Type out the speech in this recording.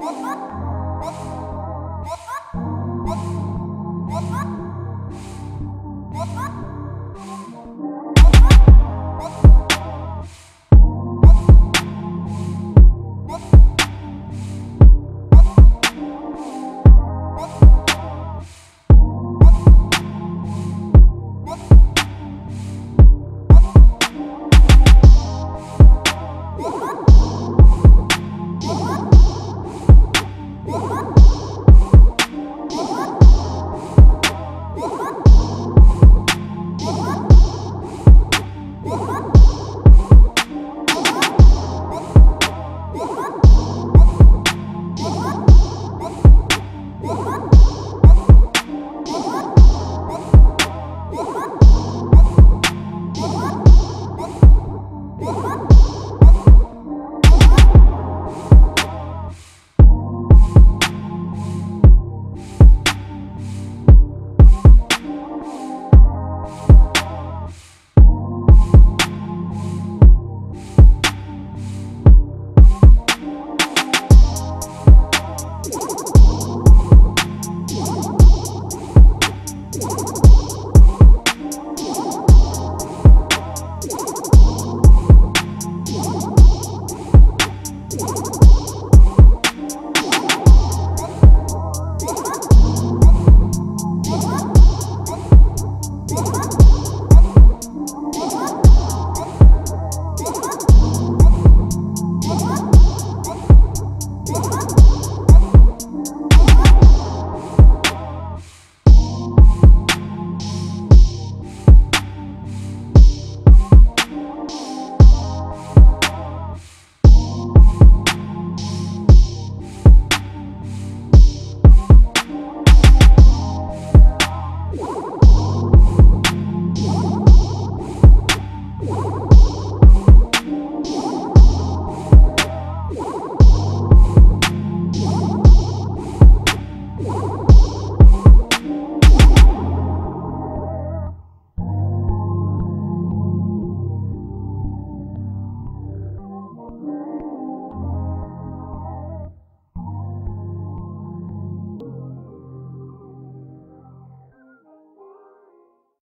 Oh,